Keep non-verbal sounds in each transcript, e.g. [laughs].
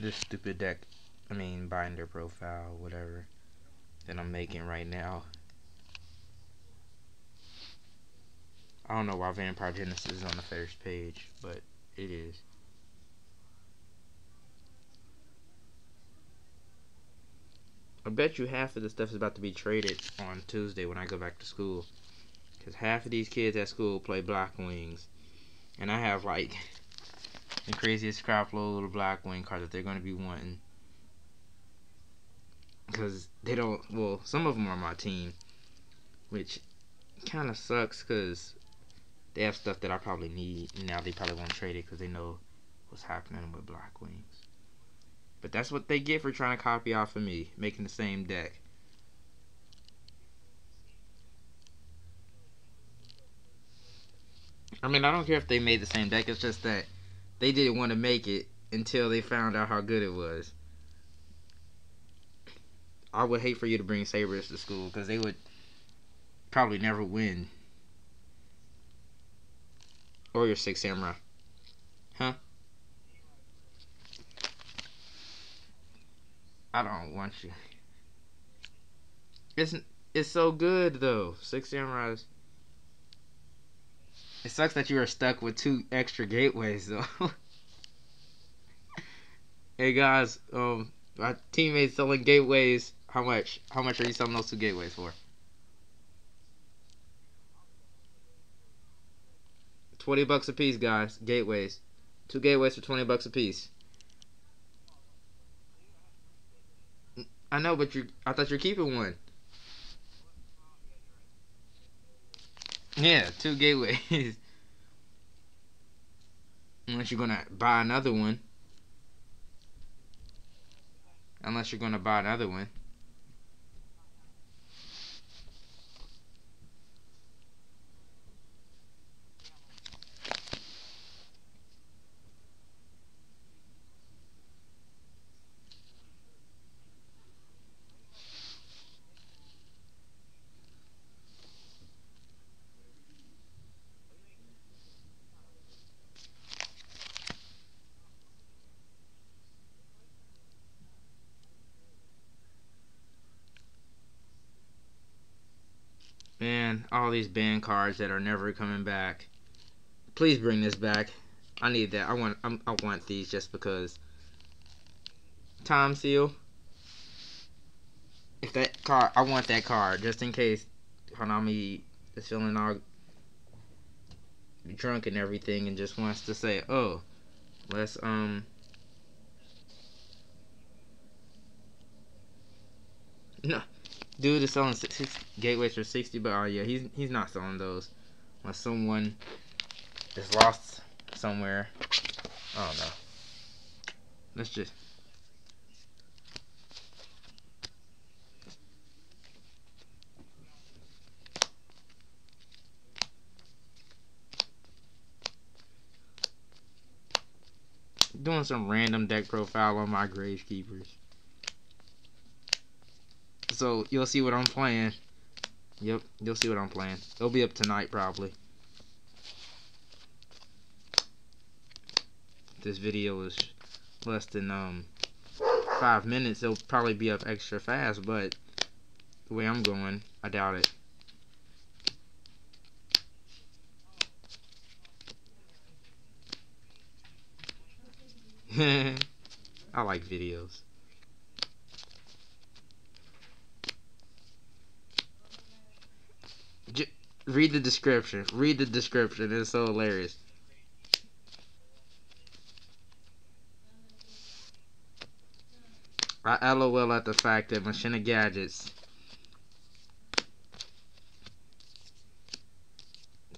this stupid deck, I mean binder profile, whatever, that I'm making right now. I don't know why Vampire Genesis is on the first page, but it is. I bet you half of the stuff is about to be traded on Tuesday when I go back to school. Because half of these kids at school play Black Wings. And I have like the craziest scrapload of Black Wing cards that they're going to be wanting. Because they don't, well, some of them are my team. Which kind of sucks because they have stuff that I probably need. And now they probably won't trade it because they know what's happening with Black Wings. But that's what they get for trying to copy off of me, making the same deck. I mean, I don't care if they made the same deck. It's just that they didn't want to make it until they found out how good it was. I would hate for you to bring Sabers to school because they would probably never win. Or your Six Samurai. Huh? I don't want you. It's it's so good though. Six Samurais. It sucks that you are stuck with two extra gateways though. [laughs] hey guys, um, my teammates selling gateways. How much? How much are you selling those two gateways for? Twenty bucks a piece, guys. Gateways. Two gateways for twenty bucks a piece. I know, but you. I thought you're keeping one. Yeah, two gateways. [laughs] Unless you're gonna buy another one. Unless you're gonna buy another one. Man, all these banned cards that are never coming back. Please bring this back. I need that. I want I'm, i want these just because. Time seal. If that card, I want that card just in case Konami is feeling all drunk and everything and just wants to say, "Oh, let's um." No, dude is selling six, gateways for 60 but oh yeah he's he's not selling those. Unless someone is lost somewhere. I don't know. Let's just doing some random deck profile on my gravekeepers so you'll see what I'm playing. Yep, you'll see what I'm playing. It'll be up tonight probably. This video is less than um five minutes. It'll probably be up extra fast, but the way I'm going, I doubt it. [laughs] I like videos. Read the description. Read the description. It's so hilarious. I LOL at the fact that Machina Gadgets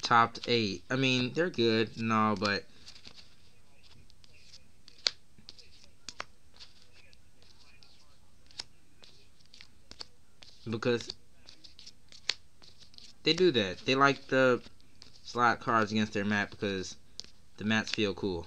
topped eight. I mean, they're good, no, but because they do that. They like the slot cards against their mat because the mats feel cool.